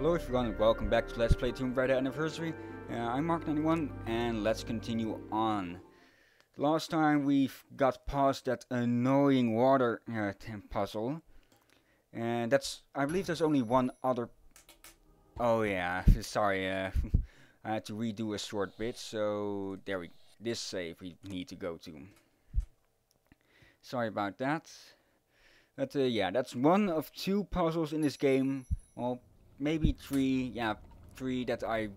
Hello everyone and welcome back to Let's Play Tomb Raider Anniversary. Uh, I'm Marku91 and let's continue on. Last time we got past that annoying water uh, puzzle. And that's, I believe there's only one other... Oh yeah, sorry, uh, I had to redo a short bit, so there we, this save we need to go to. Sorry about that. But uh, yeah, that's one of two puzzles in this game. Well, maybe three, yeah, three that I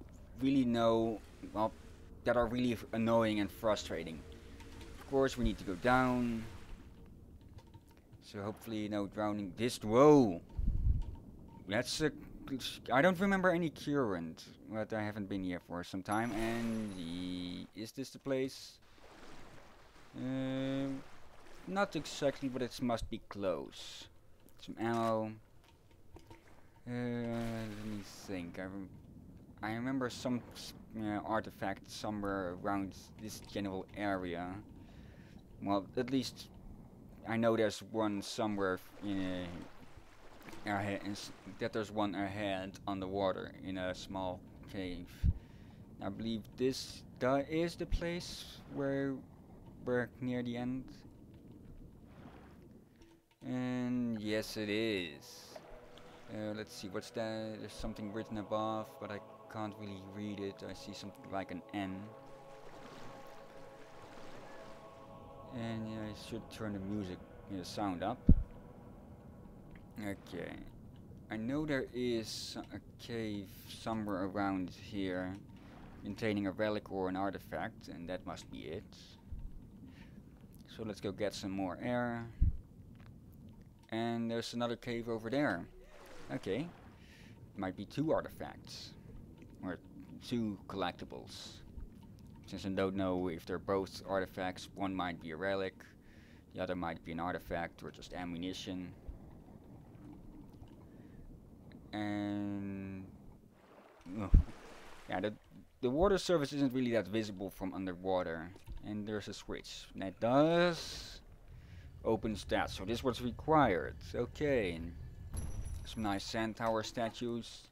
really know, well, that are really annoying and frustrating. Of course, we need to go down. So hopefully no drowning. This, whoa! That's a, I don't remember any current, but I haven't been here for some time. And the, is this the place? Uh, not exactly, but it must be close. Some ammo. Uh, let me think. I, rem I remember some uh, artifact somewhere around this general area. Well, at least I know there's one somewhere in a, ahead, that there's one ahead on the water in a small cave. I believe this is the place where we're near the end. And yes, it is. Uh, let's see, what's that? There's something written above, but I can't really read it. I see something like an N. And yeah, I should turn the music uh, sound up. Okay. I know there is a cave somewhere around here containing a relic or an artifact, and that must be it. So let's go get some more air. And there's another cave over there. Okay. Might be two artifacts. Or two collectibles. Since I don't know if they're both artifacts, one might be a relic, the other might be an artifact or just ammunition. And... Oh, yeah, the, the water surface isn't really that visible from underwater. And there's a switch. That does opens that. So this was required. Okay. Some nice centaur statues.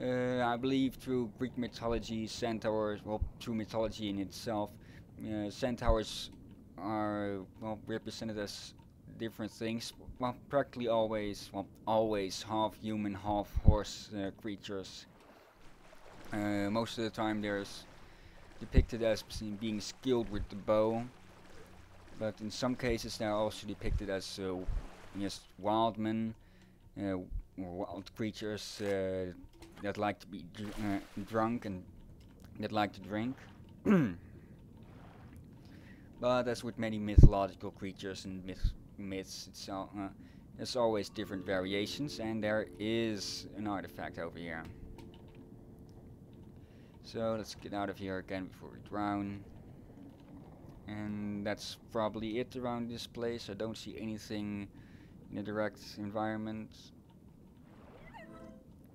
Uh, I believe through Greek mythology, centaurs, well, through mythology in itself, uh, centaurs are well represented as different things. Well, practically always, well, always half human, half horse uh, creatures. Uh, most of the time, they're depicted as being skilled with the bow, but in some cases they are also depicted as uh, just wild men, wild creatures uh, that like to be dr uh, drunk and that like to drink. but as with many mythological creatures and myth myths, it's all, uh, there's always different variations, and there is an artifact over here. So let's get out of here again before we drown. And that's probably it around this place. I don't see anything in the direct environment.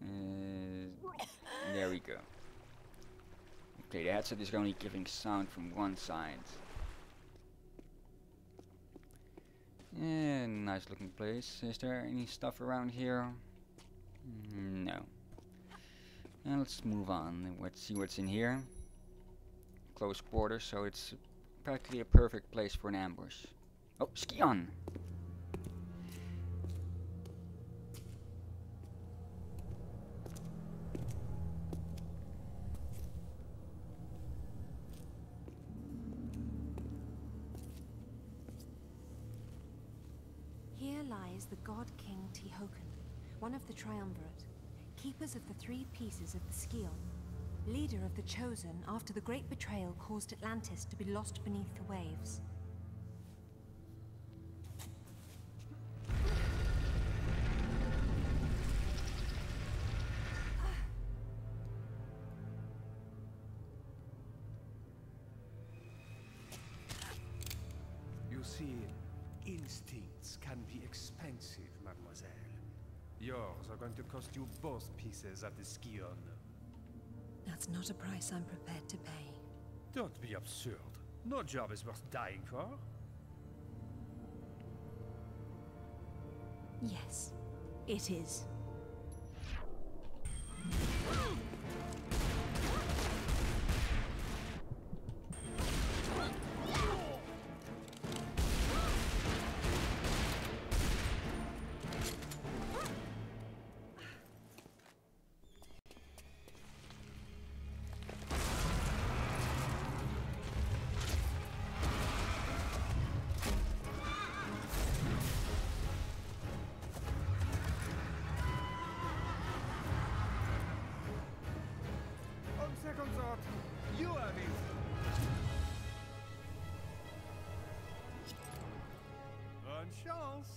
Uh, there we go. Okay, the headset is only giving sound from one side. Yeah, nice looking place. Is there any stuff around here? No. And let's move on. Let's see what's in here. Close quarters, so it's practically a perfect place for an ambush. Oh, Scion! Here one of the Triumvirate, keepers of the three pieces of the Scion leader of the Chosen after the great betrayal caused Atlantis to be lost beneath the waves. Yours are going to cost you both pieces of the Scion. That's not a price I'm prepared to pay. Don't be absurd. No job is worth dying for. Yes, it is. You have it. Bonne chance.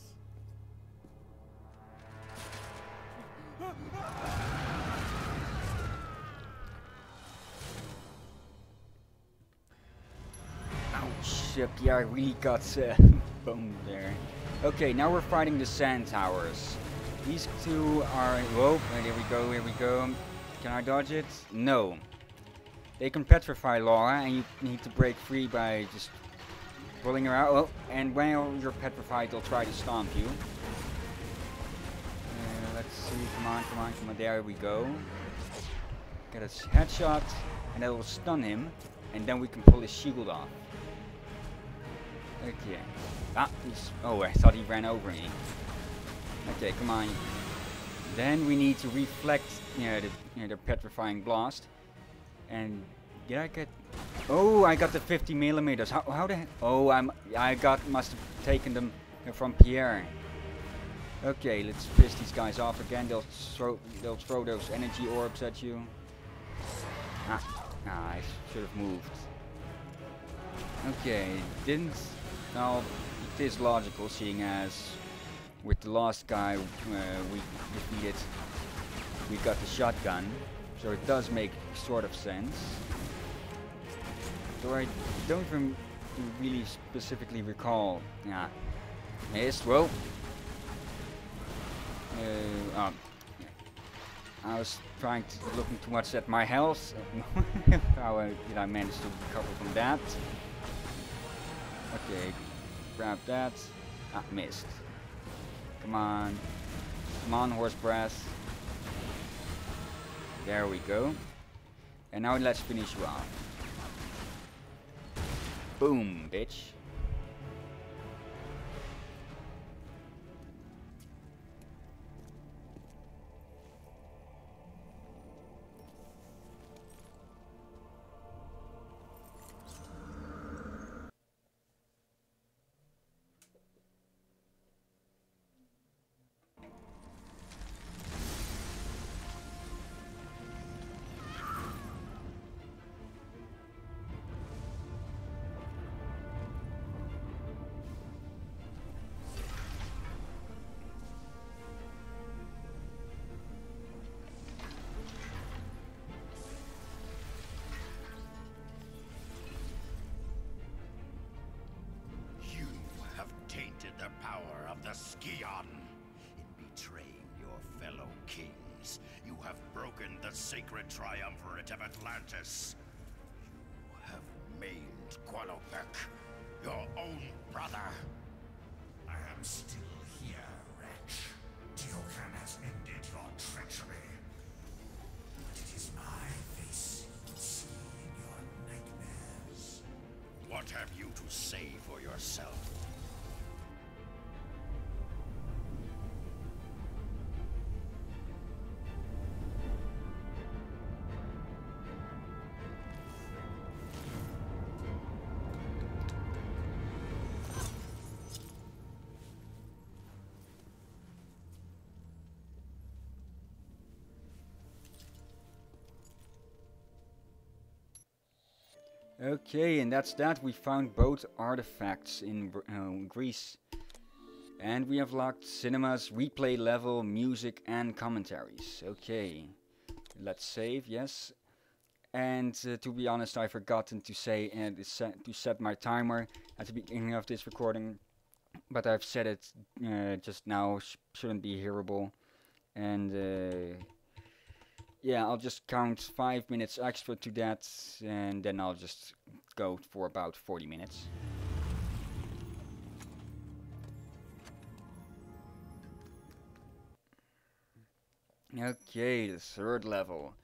Oh shit, yeah, I really got uh, boned there. Okay, now we're fighting the Centaurs. These two are... Whoa, and here we go, here we go. Can I dodge it? No. They can petrify Lara, and you need to break free by just pulling her out. Oh, and when you're petrified, they'll try to stomp you. Uh, let's see, come on, come on, come on, there we go. Get a headshot, and that will stun him, and then we can pull his shield off. Okay. Ah. Oh, I thought he ran over me. Okay, come on. Then we need to reflect you know, the, you know, the petrifying blast. And did I get... Oh, I got the 50 millimeters. How, how the? Oh, I'm, I got, must have taken them from Pierre. Okay, let's piss these guys off again. They'll throw, they'll throw those energy orbs at you. Ah, ah I should have moved. Okay, didn't... Now, it is logical, seeing as with the last guy uh, we defeated, we got the shotgun. So it does make sort of sense. So I don't even really specifically recall. Yeah. Missed, well. Uh, um, I was trying to looking too much at my health. How uh, did I manage to recover from that? Okay, grab that. Ah, missed. Come on. Come on, horse breath. There we go. And now let's finish you off. Boom, bitch. Tainted the power of the Scion. In betraying your fellow kings, you have broken the sacred triumvirate of Atlantis. You have maimed Qualopec, your own brother. I am still here, wretch. Tihocan has ended your treachery. But it is my face you see in your nightmares. What have you to say for yourself? Okay, and that's that. We found both artifacts in uh, Greece. And we have locked cinemas, replay level, music, and commentaries. Okay, let's save, yes. And uh, to be honest, I've forgotten to say and to set, to set my timer at the beginning of this recording. But I've set it uh, just now, sh shouldn't be hearable. And uh, yeah, I'll just count five minutes extra to that, and then I'll just go for about 40 minutes. Okay, the third level.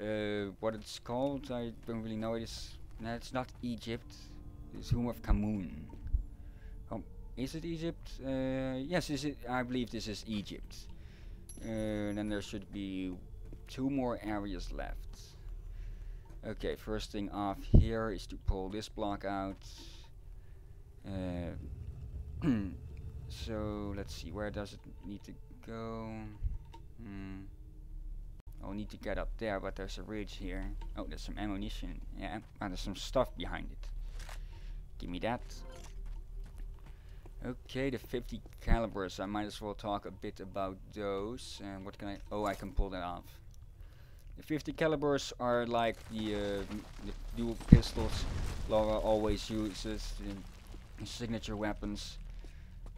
Uh, what it's called, I don't really know. It's no, it's not Egypt. It's Home of Khamoon. Um, is it Egypt? Uh, yes, is it? I believe this is Egypt. Uh, then there should be two more areas left. Okay, first thing off here is to pull this block out. Uh, so let's see, where does it need to go? Hmm. I'll need need to get up there, but there's a ridge here. Oh, there's some ammunition. Yeah, and there's some stuff behind it. Give me that. Okay, the 50 calibers. I might as well talk a bit about those. And what can I? Oh, I can pull that off. The 50 calibers are like the, uh, the dual pistols Lara always uses, the signature weapons.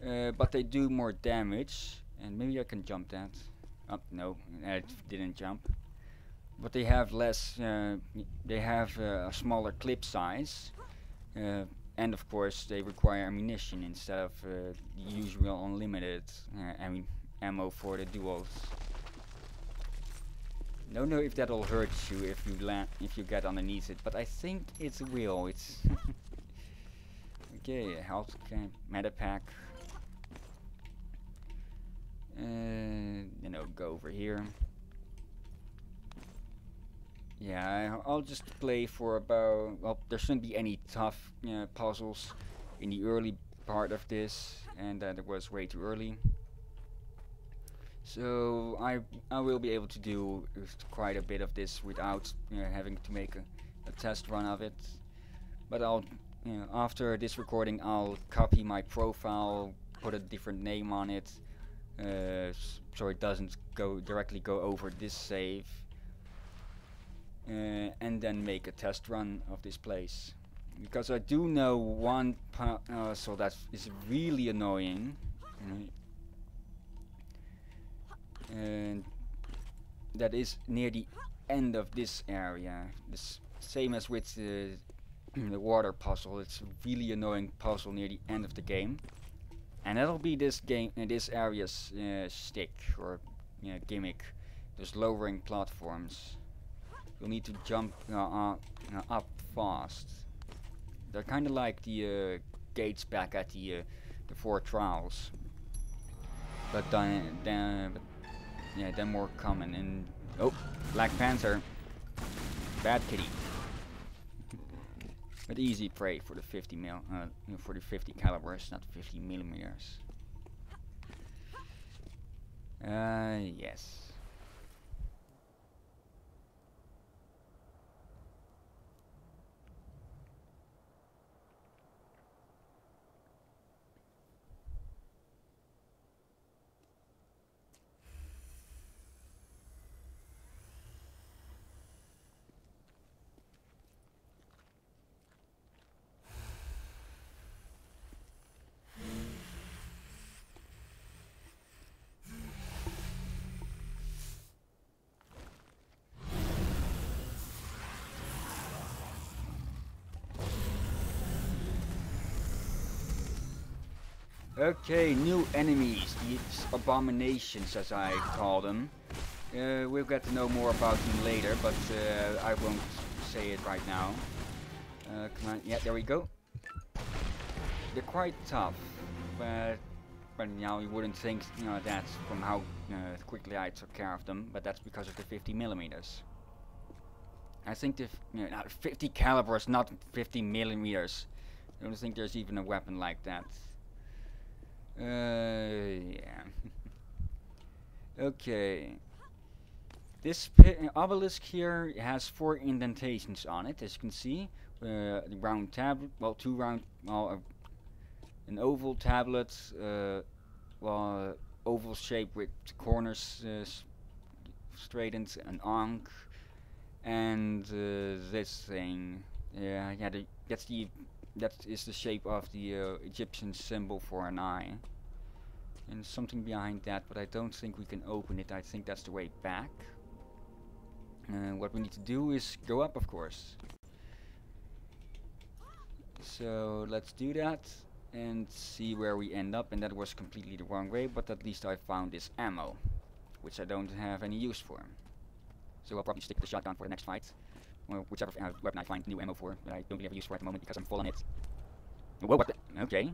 Uh, but they do more damage. And maybe I can jump that. Oh, no, I didn't jump. But they have less, uh, they have uh, a smaller clip size. Uh, and of course they require ammunition instead of the usual unlimited ammo for the duals. Don't know if that'll hurt you if you land if you get underneath it, but I think it will. It's okay. Health camp, medipack. Uh, you know, go over here. Yeah, I'll just play for about. Well, there shouldn't be any tough uh, puzzles in the early part of this, and that it was way too early. So I I will be able to do quite a bit of this without you know, having to make a, a test run of it. But I'll you know, after this recording I'll copy my profile, put a different name on it, uh, so it doesn't go directly go over this save. Uh, and then make a test run of this place because I do know one puzzle uh, that is really annoying and that is near the end of this area. This same as with the, the water puzzle. It's a really annoying puzzle near the end of the game, and that'll be this game, uh, this area's uh, stick or gimmick. Those lowering platforms. You'll need to jump uh, uh, up fast. They're kind of like the uh, gates back at the the four trials, but then, then but yeah, then more common. And oh, Black Panther, bad kitty. but easy prey for the 50 mil, uh, for the 50 calibers, not 50 millimeters. Uh, yes. Okay, new enemies, these abominations as I call them. Uh, we'll get to know more about them later, but uh, I won't say it right now. Uh, on, yeah, there we go. They're quite tough, but but you know you wouldn't think you know that from how uh, quickly I took care of them, but that's because of the 50 millimeters. I think the you know, 50 calibers, not 50 millimeters. I don't think there's even a weapon like that. Uh, yeah. okay. This obelisk here has four indentations on it, as you can see. Uh, the round tablet, well, two round, well, uh, an oval tablet, uh, well, oval shape with corners uh, straightened, an ankh, and uh, this thing. Yeah, yeah, the, that's the that is the shape of the uh, Egyptian symbol for an eye. And something behind that, but I don't think we can open it. I think that's the way back. Uh, what we need to do is go up, of course. So let's do that and see where we end up. And that was completely the wrong way, but at least I found this ammo, which I don't have any use for. So I'll probably stick the shotgun for the next fight or whichever uh, weapon I find new ammo for, that I don't really have use for at the moment because I'm full on it. Whoa, what the? Okay.